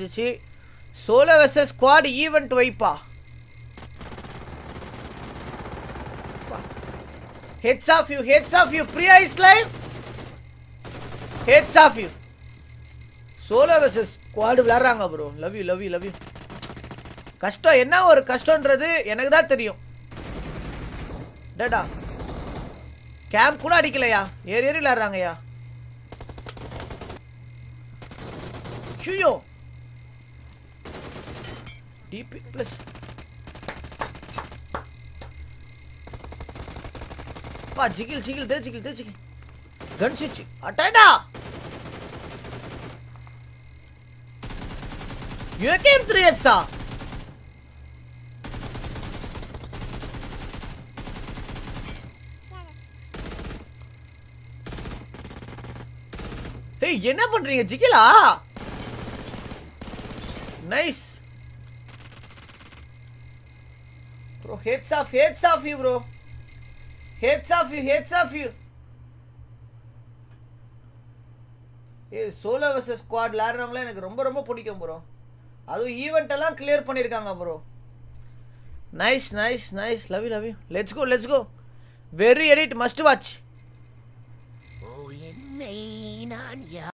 இருந்துச்சு. Solo versus squad event வைப்பா. Heads off you heads off you Priya is live heads off you solo versus squad விளையாடுறாங்க bro love you love you love you கஷ்டம் என்ன ஒரு கஷ்டன்றது எனக்கு தான் தெரியும். டேடா கேம்ப் கூட அடிக்கலையா? ஏறி ஏறி விளையாடுறாங்கய்யா. ஐயோ. டிபி ப்ளஸ் பா ஜிகில் ஜிகில் தே ஜிகில் தே ஜிகில் கன் சுவிட்ச் அட்டடா ஏகேம் த்ரீ எக்ஸா ஏய் என்ன பண்றீங்க ஜிகிலா? Nice bro heads off heads off you bro Heads off you heads off you A solo versus squad விளையாடுறவங்களே எனக்கு ரொம்ப ரொம்ப பிடிக்கும் ப்ரோ அதுவும் ஈவெண்ட் எல்லாம் கிளியர் பண்ணியிருக்காங்க bro nice nice nice love you love you let's go let's go very edit must watch ஓ என்னை நான் யா